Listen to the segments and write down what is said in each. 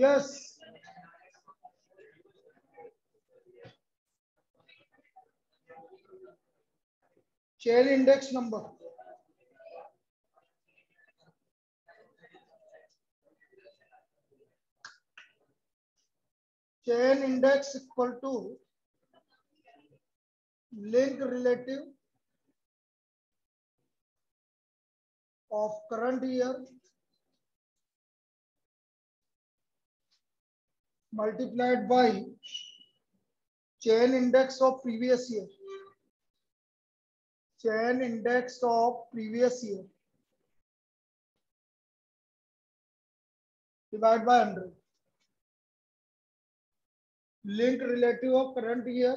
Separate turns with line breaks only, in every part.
Yes chain index number chain index equal to link relative of current year multiplied by chain index of previous year chain index of previous year divide by 100 link relative of current year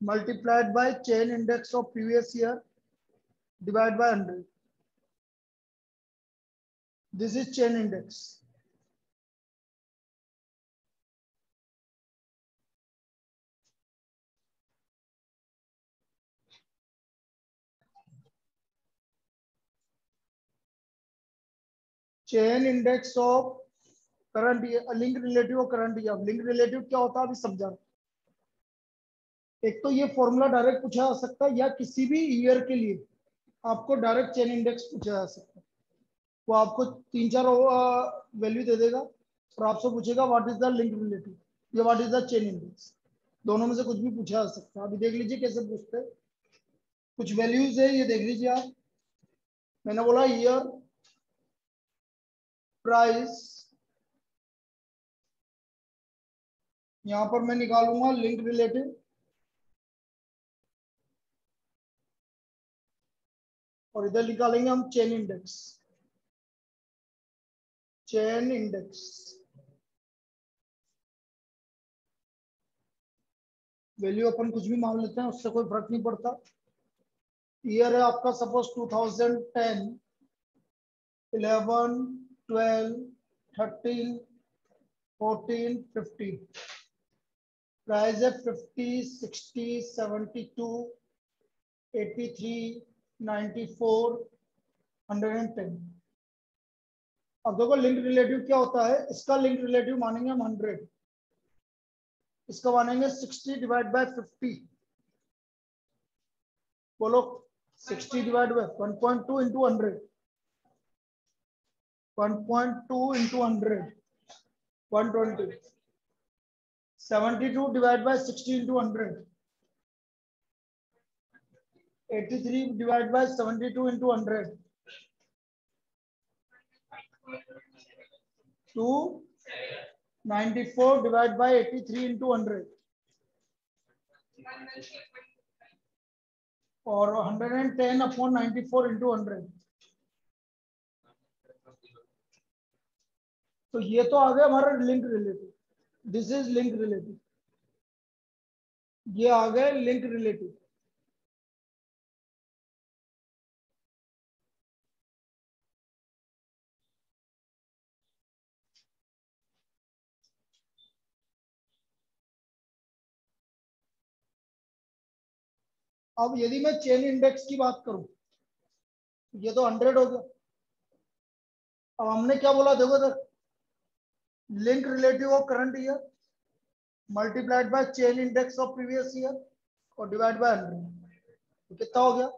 multiplied by chain index of previous year divided by 100. This is chain index. Chain index of current link relative और current year link relative क्या होता है? अभी समझा। एक तो ये formula direct पूछा जा सकता है या किसी भी ईयर के लिए आपको डायरेक्ट चेन इंडेक्स पूछा जा सकता है। वो आपको तीन चार वैल्यू दे देगा और आपसे पूछेगा what is the link relative या what is the chain index दोनों में से कुछ भी पूछा जा सकता है। अभी देख लीजिए कैसे पूछते हैं। कुछ वैल्यूज़ है, ये देख लीजिए आप। मैंने बोला ईयर प्राइस यहाँ पर मैं निकालूँगा लिंक रिलेटिव और इधर निकालेंगे हम chain index chain index value अपन कुछ भी मान लेते हैं, उससे कोई फ़र्क नहीं पड़ता। ईयर है आपका सपोज़ 2010 11 12 13 14 15 प्राइस है fifty sixty seventy two eighty three ninety four hundred and ten अब देखो लिंक रिलेटिव क्या होता है? इसका लिंक रिलेटिव मानेंगे हम हंड्रेड इसका मानेंगे सिक्सटी डिवाइड बाय फिफ्टी बोलो sixty divide by one point two into hundred one point two into hundred one twenty 72 divided by 60 into 100. 83 divided by 72 into 100. 2 94 divided by 83 into 100. और 110 upon 94 into hundred तो ये तो आ गया हमारा link relative this is link relative ये आ गए लिंक रिलेटिव अब यदि मैं चेन इंडेक्स की बात करूँ ये तो हंड्रेड हो गया। अब हमने क्या बोला, देखो sir link relative of current year, multiplied by chain index of previous year, और डिवाइड बाय हंड्रेड कितना हो गया?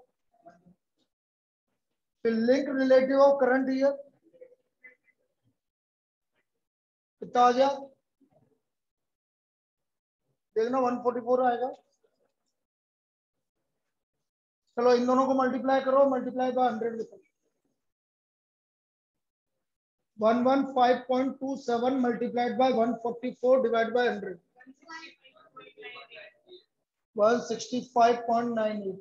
फिर link relative of current year कितना आ गया? देखना 144 आएगा। चलो, इन दोनों को मल्टीप्लाई करो मल्टीप्लाई बाय हंड्रेड लिखो। 115.27 multiplied by 144 divided by 100. 165.98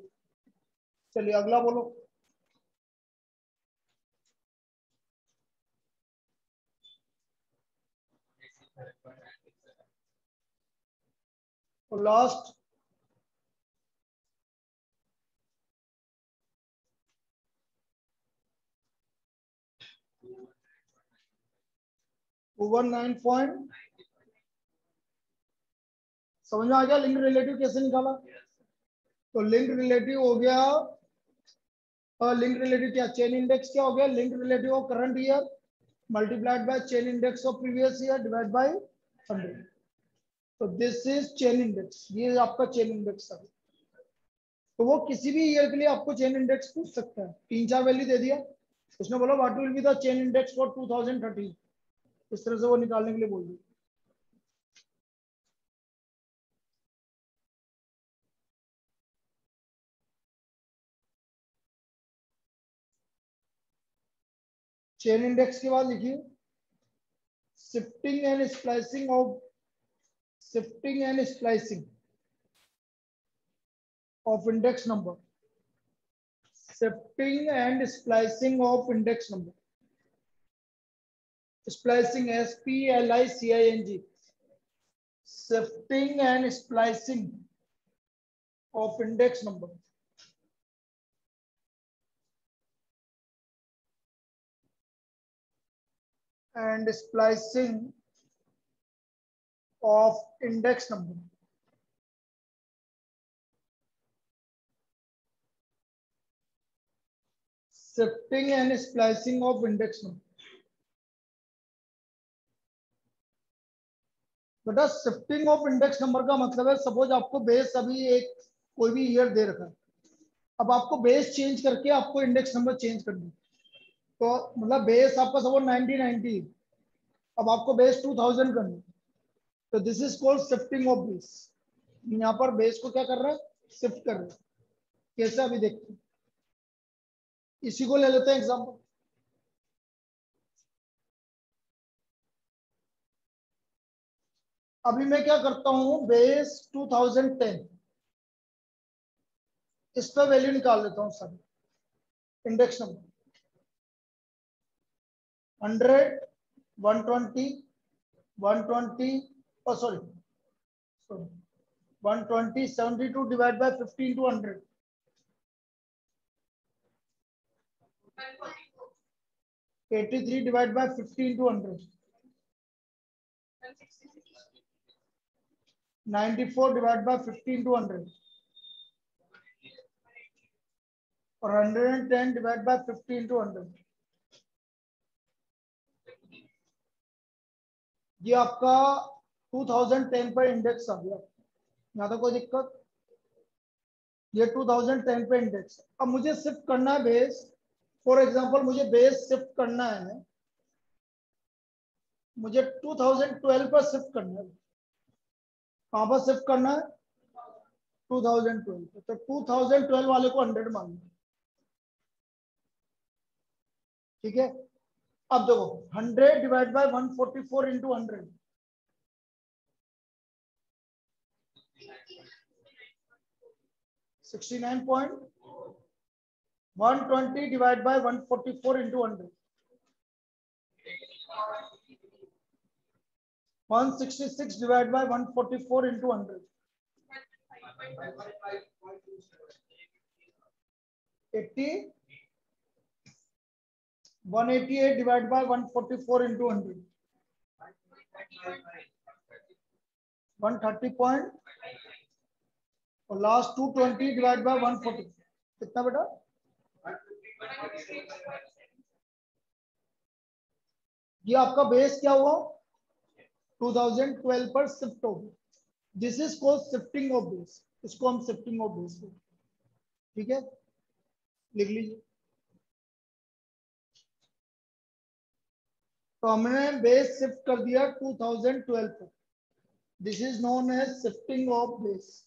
चलिए अगला बोलो लास्ट ओवर नाइन पॉइंट समझ में आ गया? लिंक रिलेटिव कैसे निकाला? तो लिंक रिलेटिव हो गया लिंक रिलेटिव क्या? चेन इंडेक्स क्या हो गया? Link relative of current year multiplied by chain index of previous year divided by 100 तो दिस इज़ चेन इंडेक्स ये आपका चेन इंडेक्स है तो वो किसी भी ईयर के लिए आपको चेन इंडेक्स पूछ सकता है। तीन चार वैल्यू दे दिया। उसने बोला what will be the chain index for 2013 इस तरह से वो निकालने के लिए बोल दिया। चेन इंडेक्स के बाद लिखिए shifting and splicing of shifting and splicing of index number shifting and splicing of index number splicing s p l i c i n g shifting and splicing of index number and splicing of index number. Shifting and splicing of index number. बेटा shifting of index number का मतलब है suppose आपको base अभी एक कोई भी year दे रखा है। अब आपको बेस चेंज करके आपको इंडेक्स नंबर चेंज करना तो मतलब बेस आपका सपोज़ 1990 अब आपको बेस 2000 करना तो this is called shifting of base यहाँ पर बेस को क्या कर रहा है? शिफ्ट कर रहा है। कैसे? अभी देखते हैं। इसी को ले लेते हैं एग्ज़ाम्पल अभी मैं क्या करता हूँ बेस 2010 इस पर वैल्यू निकाल लेता हूँ sir index number hundred one twenty one twenty sorry sorry one twenty seventy two divide by fifteen two hundred eighty three divide by fifteen two hundred 94 divided by 15 to 100 or 110 divided by 15 to 100 ये आपका 2010 पर index आ गया। यहाँ तो कोई दिक्कत? ये 2010 पे इंडेक्स अब मुझे शिफ्ट करना है बेस फॉर एग्जांपल मुझे बेस शिफ्ट करना है। मुझे 2012 पर शिफ्ट करना है। कहाँ पर शिफ्ट करना है 2012 तो 2012 वाले को 100 मान ठीक है? अब देखो 100 divide by 144 forty four into hundred sixty nine point one twenty divide by one forty four into hundred 166 divided by 144 into 100. 80. 188 divided by 144 into 100. 130 point और लास्ट 220 डिवाइड बाय 140 कितना बेटा ये आपका बेस क्या हुआ 2012 पर शिफ्ट हो गई this is called shifting of base इसको हम शिफ्टिंग ऑफ़ बेस ठीक है? लिख लीजिए। तो हमने बेस शिफ्ट कर दिया 2012 पर। This is known as shifting of base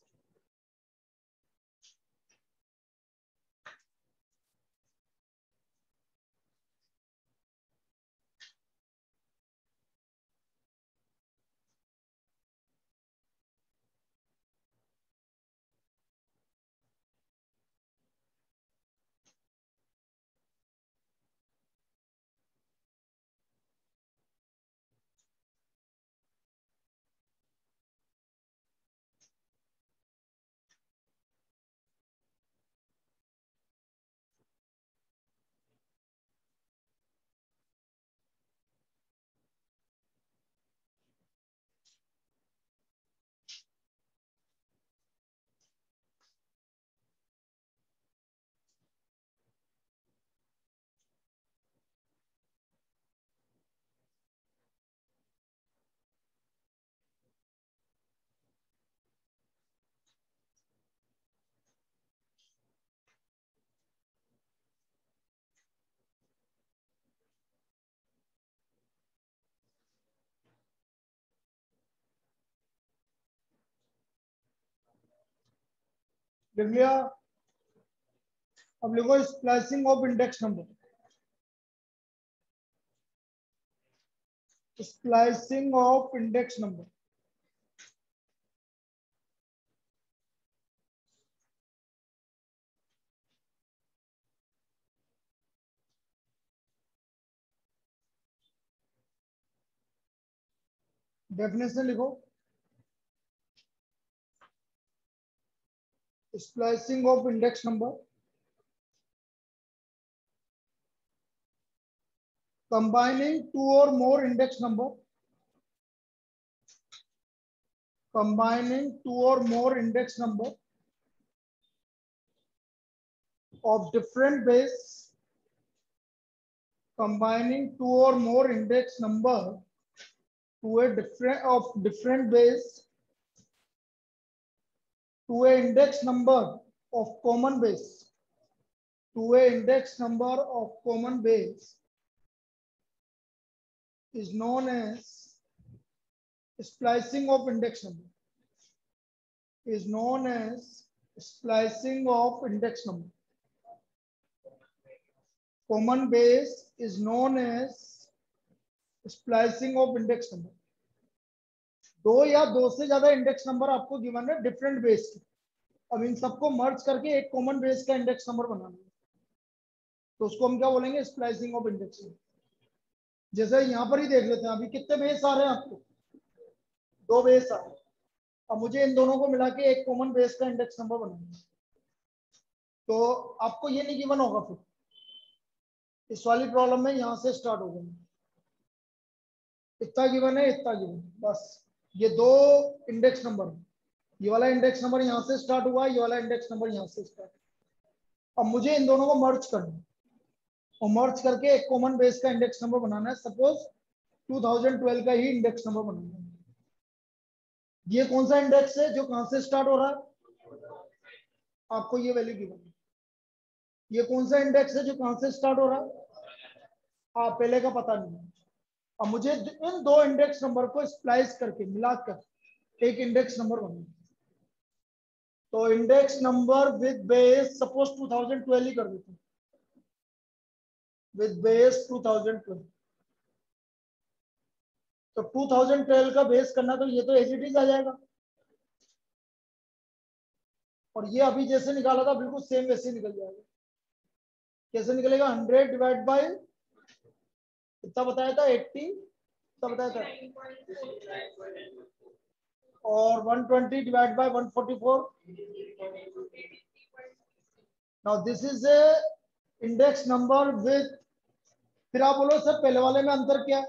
लिख लिया अब लिखो splicing of index number splicing of index number definition लिखो। Splicing of index number. Combining two or more index number. Combining two or more index number of different base. Combining two or more index number to a different of different base to a index number of common base to a index number of common base is known as splicing of index number is known as splicing of index number common base is known as splicing of index number दो या दो से ज़्यादा index number आपको given है different base के। अब इन सबको मर्ज करके एक कॉमन बेस का इंडेक्स नंबर बनाना है। तो उसको हम क्या बोलेंगे? स्प्लाइसिंग ऑफ़ इंडेक्स जैसे यहाँ पर ही देख लेते हैं, अभी कितने बेस आ रहे हैं आपको? दो बेस आ रहे हैं। अब मुझे इन दोनों को मिला के एक कॉमन बेस का इंडेक्स नंबर बनाना है। तो आपको ये नहीं गिवन होगा फिर। इस वाली प्रॉब्लम में यहाँ से स्टार्ट हो गई इतना गिवन है, इतना गिवन बस। ये दो इंडेक्स नंबर ये वाला इंडेक्स नंबर यहाँ से स्टार्ट हुआ, ये वाला इंडेक्स नंबर यहाँ से स्टार्ट अब मुझे इन दोनों को मर्ज करना और मर्ज करके एक कॉमन बेस का इंडेक्स नंबर बनाना है। सपोज़ 2012 का ही इंडेक्स नंबर बनाना है। ये कौन सा इंडेक्स है जो कहाँ से स्टार्ट हो रहा है? आपको ये वैल्यू गिवन है। ये कौन सा इंडेक्स है जो कहाँ से स्टार्ट हो रहा है? आप पहले का पता नहीं। अब मुझे इन दो इंडेक्स नंबर को स्प्लाइस करके, मिलाकर, एक इंडेक्स नंबर बनाना तो index number with base suppose 2012 ही कर देते हैं। विद बेस 2012 तो 2012 का बेस करना तो ये तो एज इट इज़ आ जाएगा। और ये अभी जैसे निकाला था, बिल्कुल सेम वैसे निकल जाएगा। कैसे निकलेगा? 100 डिवाइड बाय कितना बताया था? 80 कितना बताया था? और 120 divide by 144 now this is a index number with फिर आप बोलो, सर, पहले वाले में अंतर क्या? है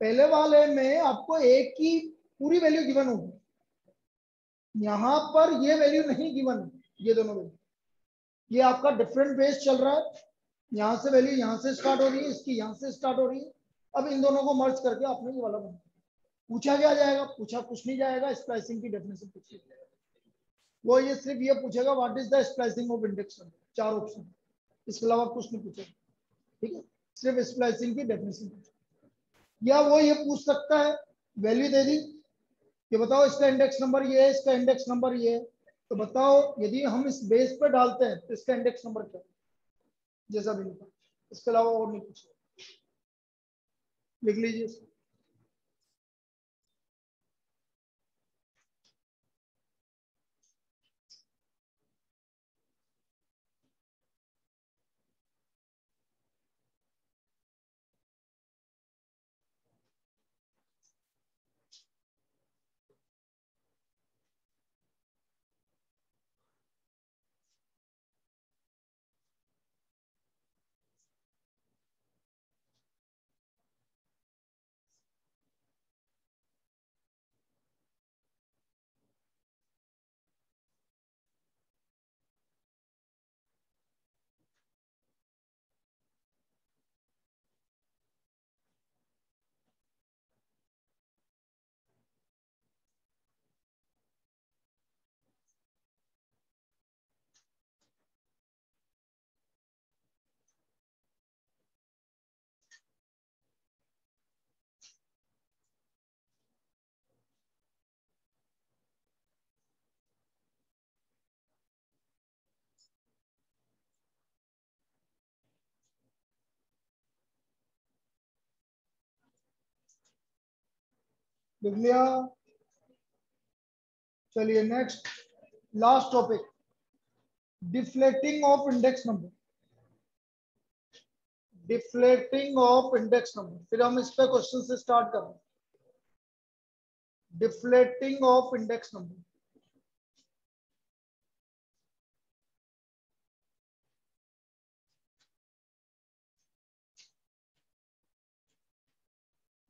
पहले वाले में आपको एक की पूरी वैल्यू गिवन होगी। यहाँ पर ये वैल्यू नहीं गिवन ये दोनों वैल्यू ये आपका डिफरेंट बेस चल रहा है। यहाँ से वैल्यू यहाँ से स्टार्ट हो रही है, इसकी यहाँ से स्टार्ट हो रही है। अब इन दोनों को मर्ज करके आपने ये वाला बना पूछा क्या जाएगा? पूछा कुछ नहीं जाएगा स्प्लाइसिंग की डेफिनेशन पूछी वो ये सिर्फ़ ये पूछेगा what is the splicing of index चार ऑप्शन इसके अलावा कुछ नहीं पूछेगा। ठीक है? सिर्फ़ स्प्लाइसिंग की डेफिनेशन या वो ये पूछ सकता है वैल्यू दे दी, कि बताओ इसका इंडेक्स नंबर ये है, इसका इंडेक्स नंबर ये है। तो बताओ, यदि हम इस बेस पे डालते हैं तो इसका इंडेक्स नंबर क्या जैसा भी इसके अलावा और नहीं कुछ। लिख लीजिए। लिख लिया चलिए next last topic deflecting of index number deflecting of index number फिर हम इस पे क्वेश्चन से स्टार्ट कर रहे हैं। डिफ्लेटिंग ऑफ़ इंडेक्स नंबर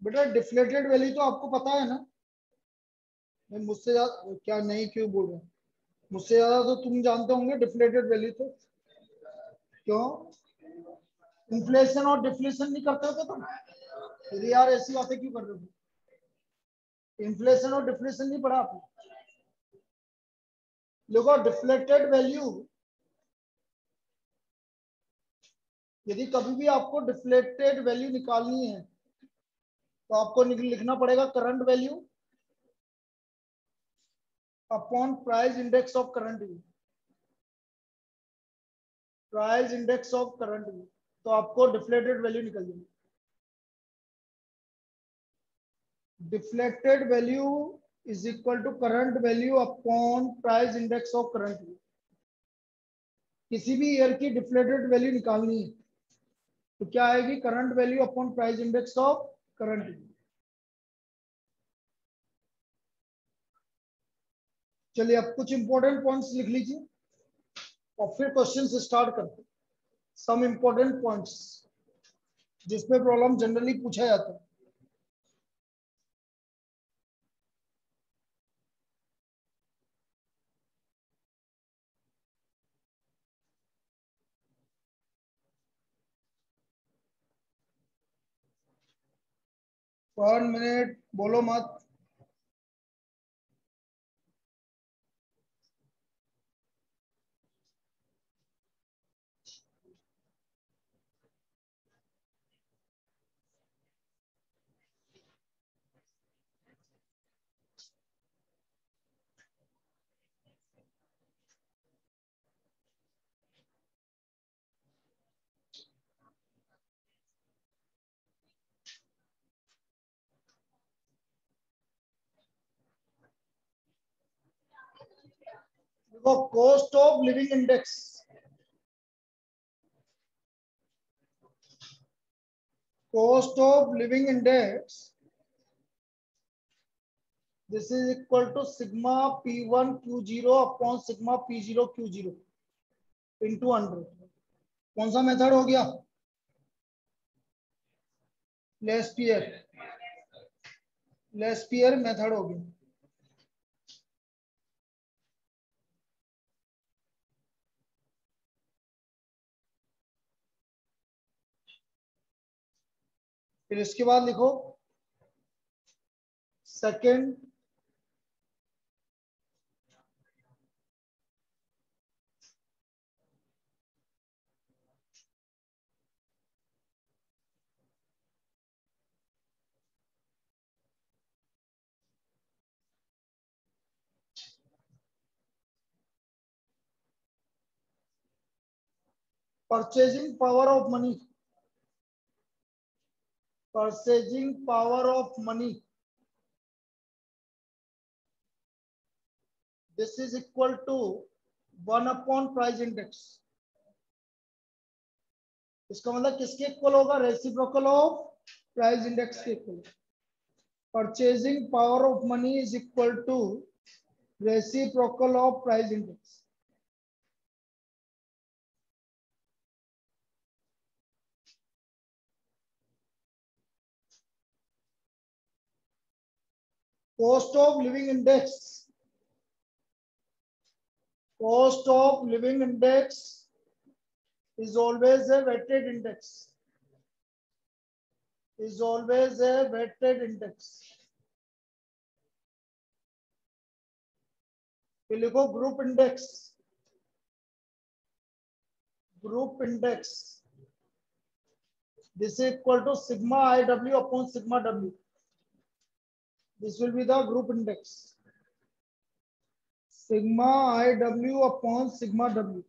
बेटा डिफ्लेटेड वैल्यू तो आपको पता है ना? मुझसे ज़्यादा, क्या नहीं, क्यों बोल रहे मुझसे ज़्यादा तो तुम जानते होंगे डिफ्लेटेड वैल्यू तो। क्यों? इन्फ्लेशन और डिफ्लेशन नहीं करते होते तुम? फिर यार, ऐसी बातें क्यों कर रहे हो? इन्फ्लेशन और डिफ्लेशन नहीं पढ़ा आपने? देखो डिफ्लेक्टेड वैल्यू यदि कभी भी आपको डिफ्लेक्टेड वैल्यू निकालनी है तो आपको लिखना पड़ेगा current value upon price index of current view price index of current view तो आपको डिफ्लेटेड वैल्यू निकल जाएगी। Deflected value is equal to current value upon price index of current view किसी भी ईयर की डिफ्लेटेड वैल्यू निकालनी है तो क्या आएगी? Current value upon price index of current चलिए अब कुछ इंपॉर्टेंट पॉइंट्स लिख लीजिए और फिर क्वेश्चन स्टार्ट करते सम इंपॉर्टेंट पॉइंट्स जिसमें प्रॉब्लम जनरली पूछा जाता है। वन मिनट बोलो मत। देखो cost of living index cost of living index this is equal to sigma P one Q zero upon sigma P zero Q zero into hundred कौन सा method हो गया? Laspeyres Laspeyres method हो गया। फिर इसके बाद लिखो second purchasing power of money purchasing power of money. This is equal to 1 upon price index. इसका मतलब किसके इक्वल होगा रेसिप्रोकल ऑफ़ प्राइस इंडेक्स के equal purchasing power of money is equal to reciprocal of price index cost of living index cost of living index is always a weighted index is always a weighted index लिखो group index group index this is equal to sigma iw upon sigma w this will be the group index sigma i w upon sigma w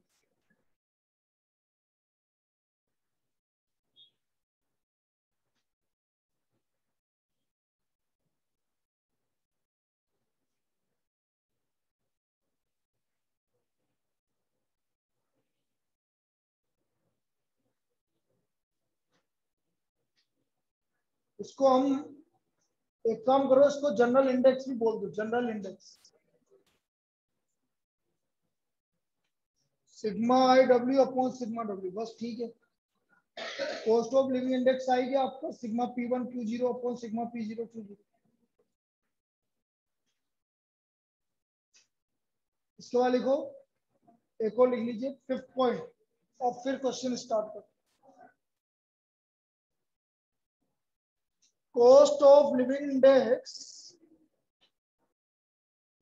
इसको हम एक काम करो, इसको general index भी बोल दो general index sigma I W upon sigma W बस ठीक है। कॉस्ट ऑफ़ लिविंग इंडेक्स आएगी आपका sigma P one Q zero upon sigma P zero Q zero इसके बाद लिखो, एक और लिख लीजिए फिफ्थ पॉइंट और फिर क्वेश्चन स्टार्ट कर। कॉस्ट ऑफ़ लिविंग इंडेक्स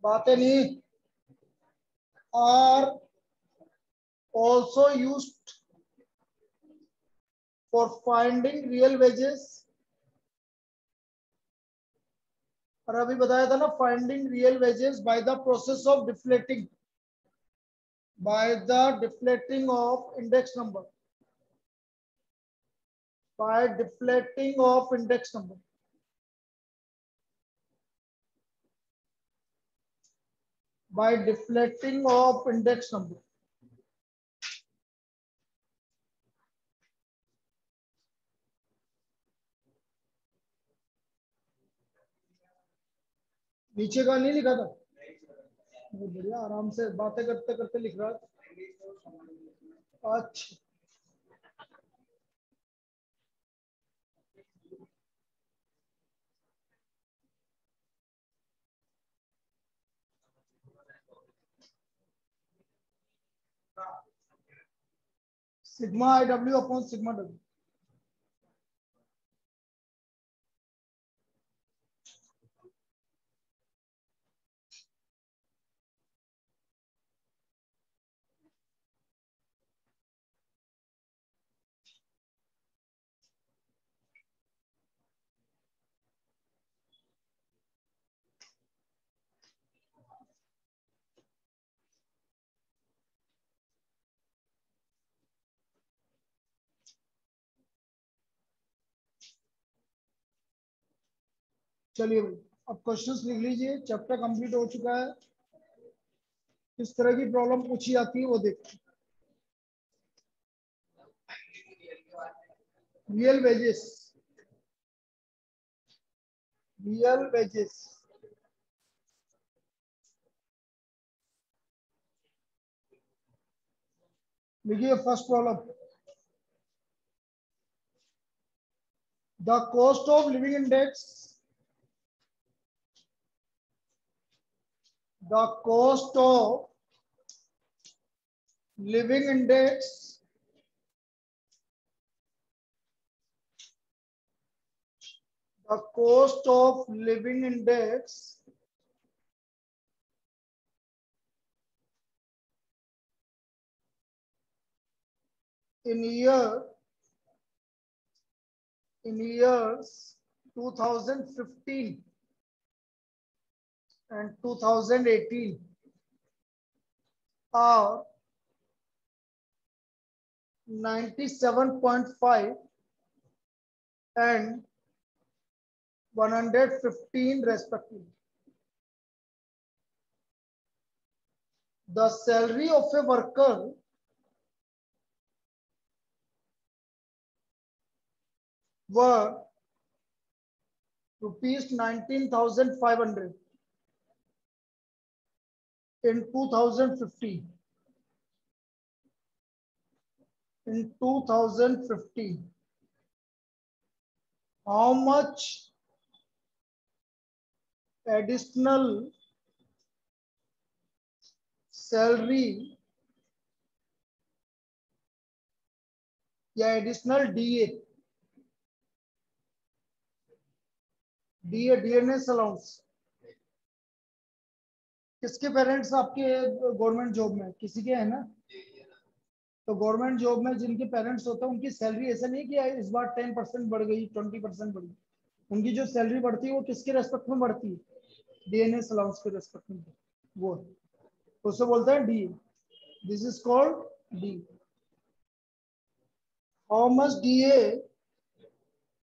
बातें नहीं are also use for finding real wages और अभी बताया था ना finding real wages by the process of deflating by the deflating of index number by deflating of index number by deflecting of index number. नीचे का नहीं लिखा था? बढ़िया, आराम से बातें करते करते लिख रहा अच्छा। Sigma I W upon sigma W चलिए, अब क्वेश्चंस लिख लीजिए। चैप्टर कंप्लीट हो चुका है। किस तरह की प्रॉब्लम पूछी जाती है, वो देखते रियल वेजेस रियल वेजेस लिखिए first problem the cost of living index the cost of living index the cost of living index in year in years 2015 and 2018 are 97.5 and 115 respectively. The salary of a worker were rupees 19,500 in 2015. In 2015, how much additional salary या additional DA DA DNS allowance किसके parents आपके government job में? किसी के है ना? तो government job में जिनके पेरेंट्स होते हैं उनकी सैलरी ऐसा नहीं कि इस बार टेन परसेंट बढ़ गई ट्वेंटी परसेंट बढ़ गई। उनकी जो सैलरी बढ़ती है वो किसके रेस्पेक्ट में बढ़ती है? डीएनएस अलाउंस के रेस्पेक्ट में। वो। तो उसे बोलते हैं D this is called D how much D A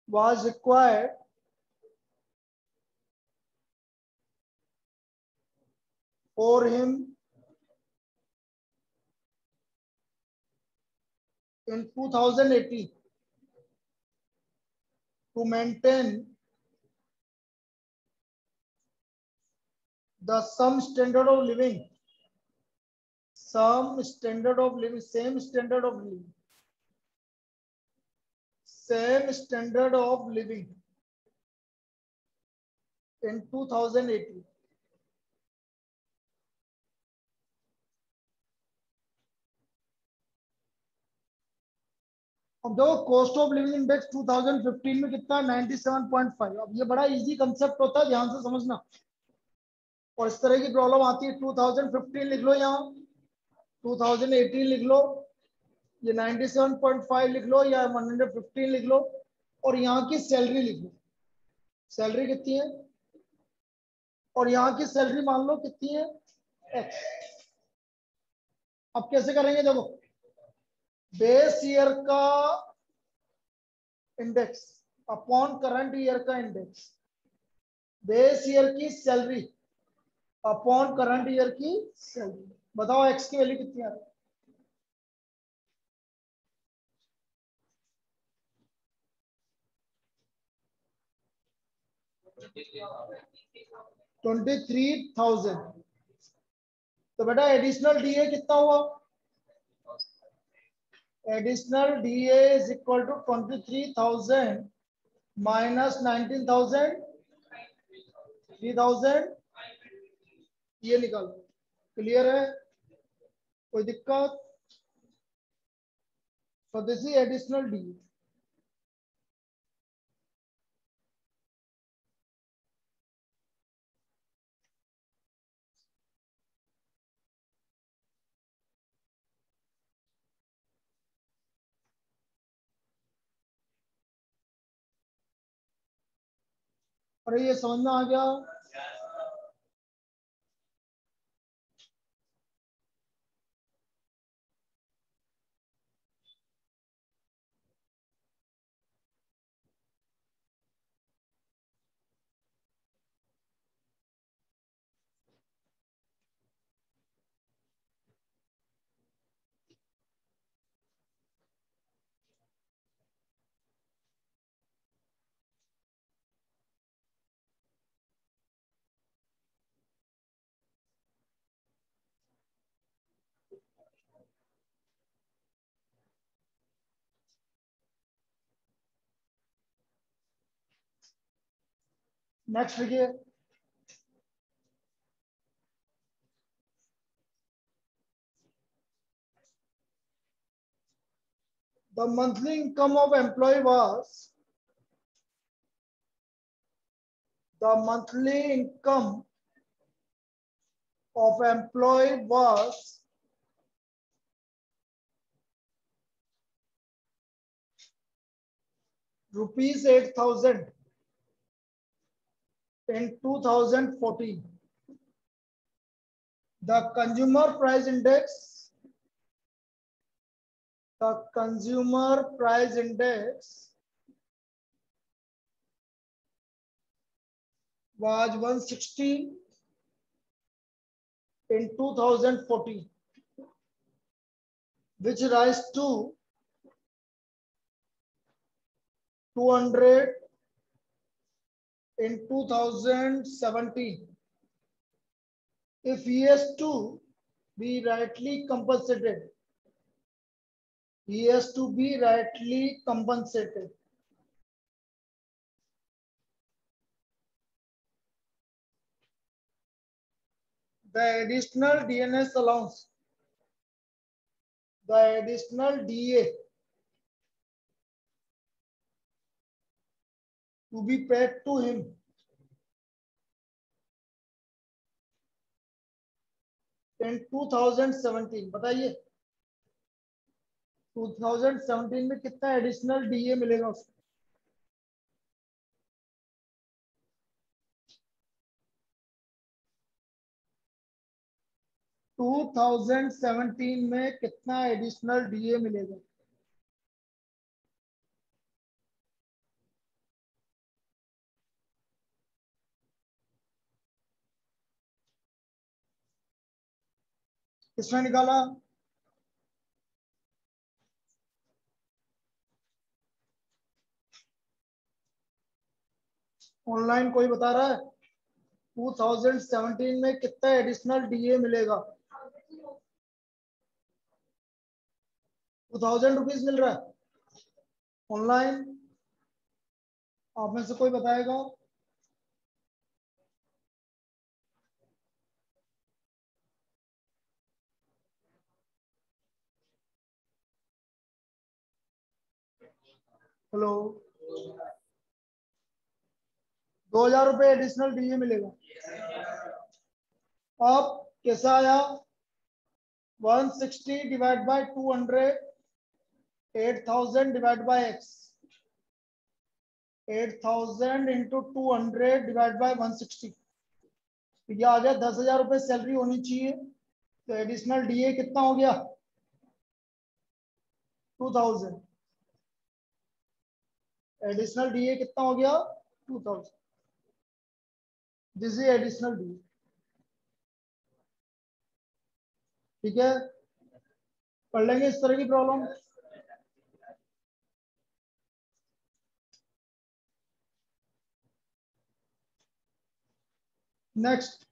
was required for him in 2018 to maintain the some standard of living some standard of living same standard of living same standard of living in 2018 अब देखो cost of living index 2015 में कितना 97.5 अब ये बड़ा easy concept होता है, ध्यान से समझना। और इस तरह की प्रॉब्लम आती है 2015 लिख लो यहाँ। 2018 लिख लो। ये 97.5 लिख लो या 115 लिख लो। और यहाँ की सैलरी लिख लो। सैलरी कितनी है? और यहाँ की सैलरी मान लो कितनी है? एक्स अब कैसे करेंगे? देखो बेस ईयर का इंडेक्स अपॉन करंट ईयर का इंडेक्स बेस ईयर की सैलरी अपॉन करंट ईयर की सैलरी बताओ एक्स की वैल्यू कितनी आ रही ट्वेंटी थ्री थाउज़ेंड तो बेटा एडिशनल डीए कितना हुआ? Additional DA is equal to 23,000 minus 19,000 3,000 ये निकाल क्लियर है कोई दिक्कत so this is additional DA अरे ये समझ में आ गया Next figure. The monthly income of employee was the monthly income of employee was rupees 8000 in 2014 the consumer price index the consumer price index was 160 in 2014 which rise to 200 in 2017 if he has to be rightly compensated he has to be rightly compensated. The additional dns allowance the additional da to be paid to him. In 2017 बताइए। 2017 में कितना additional DA मिलेगा उसको two thousand seventeen में कितना additional DA मिलेगा? किसने निकाला? ऑनलाइन कोई बता रहा है? 2017 में कितना एडिशनल डीए मिलेगा? टू थाउज़ेंड रुपीज़ मिल रहा है। ऑनलाइन? आप में से कोई बताएगा? हेलो। दो हज़ार रुपये एडिशनल डीए मिलेगा। अब कैसा आया? 160 divide by 200 8000 divide by X 8000 into two hundred divide by 160 तो ये आ गया, दस हज़ार रुपये सैलरी होनी चाहिए। तो एडिशनल डीए कितना हो गया? 2000 एडिशनल डीए कितना हो गया? 2000 दिस इज़ एडिशनल डीए ठीक है? पढ़ लेंगे इस तरह की प्रॉब्लम नेक्स्ट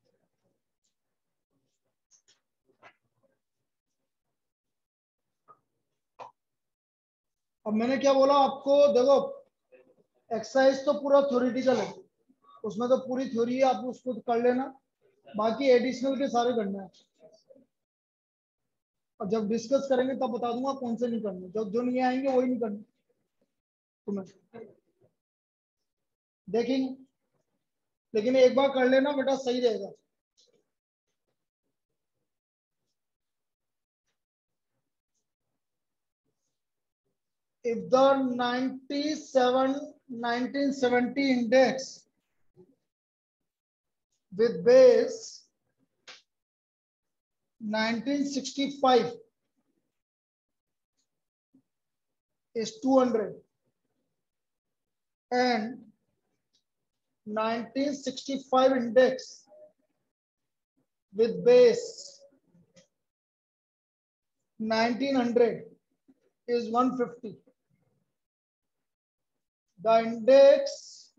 अब मैंने क्या बोला आपको? देखो एक्सरसाइज तो पूरा थ्योरिटिकल है। उसमें तो पूरी थ्योरी है, आप उसको कर लेना। बाकी एडिशनल के सारे करना है। और जब डिस्कस करेंगे, तब बता दूँगा कौन से नहीं करने। जब जो नहीं आएँगे, वही नहीं करने। तुम्हें। देखेंगे। लेकिन एक बार कर लेना, बेटा, सही रहेगा। If the 97 1970 index with base 1965 is 200 and 1965 index with base 1900 is 150 the index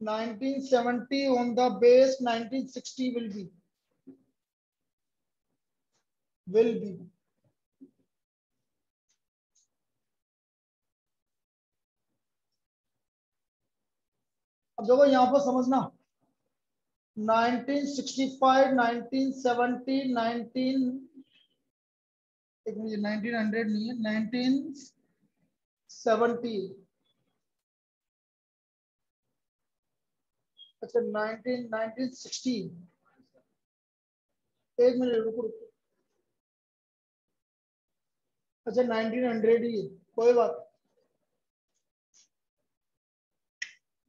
1970 on the base 1960 will be will be अब देखो यहाँ पर समझना 1965 1970 19 एक मिनट 1900 नहीं है 1970 अच्छा 19 1960 एक मिनट, रुको रुको। अच्छा 1900 ही कोई बात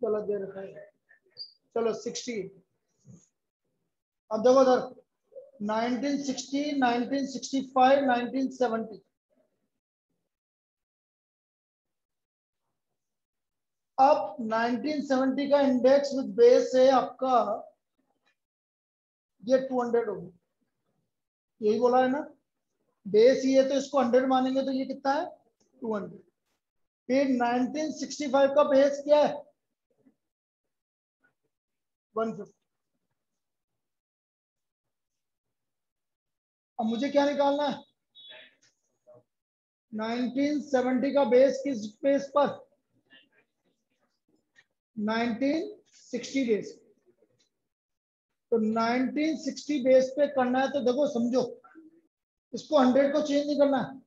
गलत दे रखा है। चलो 60 अब देखो सर 1960 1965 1970 अब 1970 का इंडेक्स विद बेस है आपका, ये 200 होगी। यही बोला है ना? बेस है तो इसको 100 मानेंगे तो ये कितना है? 200 फिर 1965 का बेस क्या है? 150 अब मुझे क्या निकालना है? 1970 का बेस किस बेस पर? 1960 बेस तो 1960 बेस पे करना है तो देखो, समझो, इसको 100 को चेंज नहीं करना है।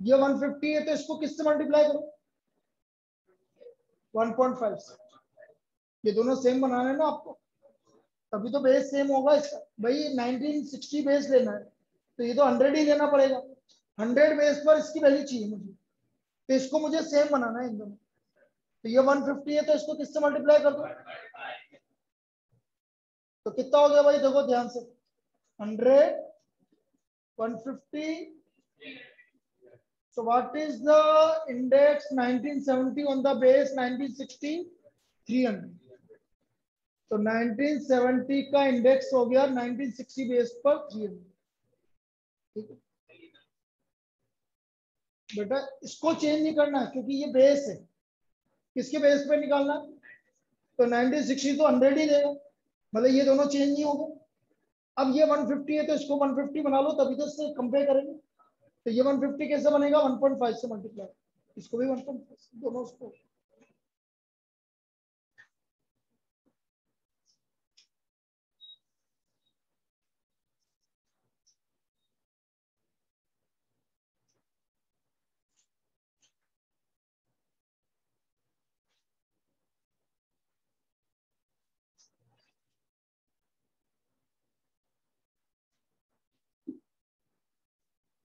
ये 150 है तो इसको किससे मल्टीप्लाई करो? 1.5 से। ये दोनों सेम बनाना है ना आपको। तभी तो बेस सेम होगा इसका। भाई 1960 बेस लेना है तो ये तो 100 ही लेना पड़ेगा। 100 बेस पर इसकी वैल्यू चाहिए मुझे। तो इसको मुझे सेम बनाना है इन दोनों। तो ये 150 है तो इसको किससे मल्टीप्लाई कर दो? तो कितना हो गया भाई? देखो ध्यान से। 100 150 so what is the index 1970 on the base 1960 300 तो 1970 का इंडेक्स हो गया 1960 बेस पर 300 ठीक है? बेटा, इसको चेंज नहीं करना, क्योंकि ये बेस है। किसके बेस पे निकालना? तो 90 60 तो 100 ही देगा मतलब ये दोनों चेंज नहीं होगा। अब ये 150 है तो इसको 150 बना लो, तभी तो इससे कंपेयर करेंगे। तो ये 150 कैसे बनेगा? 1.5 से मल्टीप्लाई इसको भी 1.5 दोनों उसको।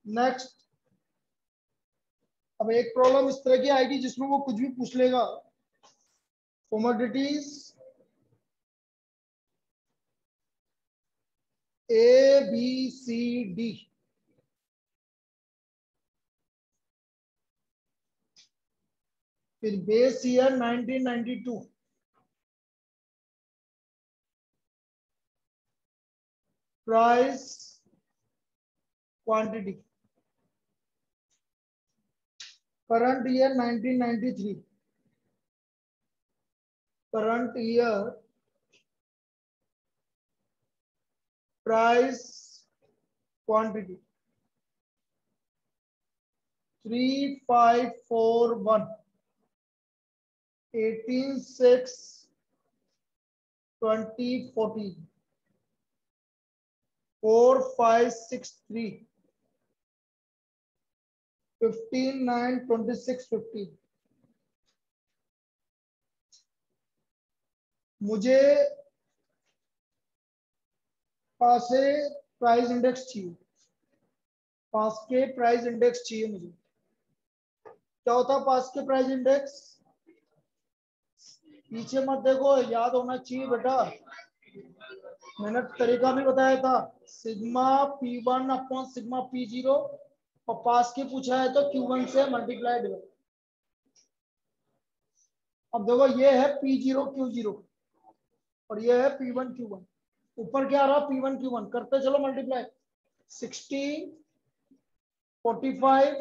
नेक्स्ट अब एक प्रॉब्लम इस तरह की आएगी जिसमें वो कुछ भी पूछ लेगा। Commodities A B C D फिर base year 1992 price quantity current year 1993 current year price quantity. Three five four one. Eighteen six three. 15 9 26 50 मुझे पास प्राइस इंडेक्स चाहिए। पास के प्राइस इंडेक्स चाहिए मुझे। क्या होता पास के प्राइस इंडेक्स पीछे मत देखो, याद होना चाहिए बेटा। मैंने तरीका भी बताया था। Sigma P one upon sigma P zero और पास की पूछा है तो Q1 से मल्टीप्लाइड अब देखो, ये है P ज़ीरो क्यू ज़ीरो और ये है P वन क्यू वन ऊपर क्या आ रहा? P वन क्यू वन करते चलो multiply sixty forty five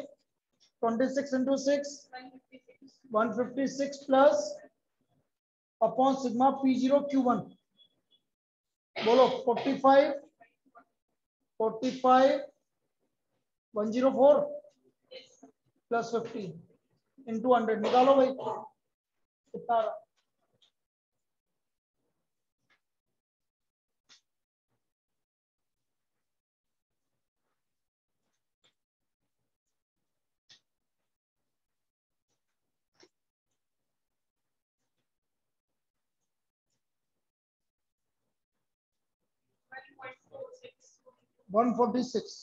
twenty six into six one fifty six plus upon sigma P zero Q one बोलो forty five forty five one zero four plus fifteen into hundred निकालो भाई। कितना one forty six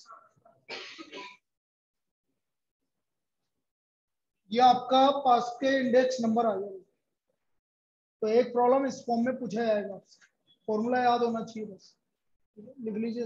ये आपका पास के index number आ जाएगा। तो एक प्रॉब्लम इस फॉर्म में पूछा जाएगा फॉर्मूला याद होना चाहिए बस। लिख लीजिए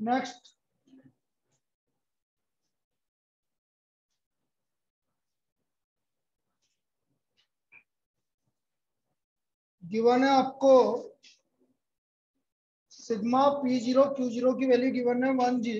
नेक्स्ट गिवन है आपको sigma P zero Q zero की वैल्यू गिवन है वन जी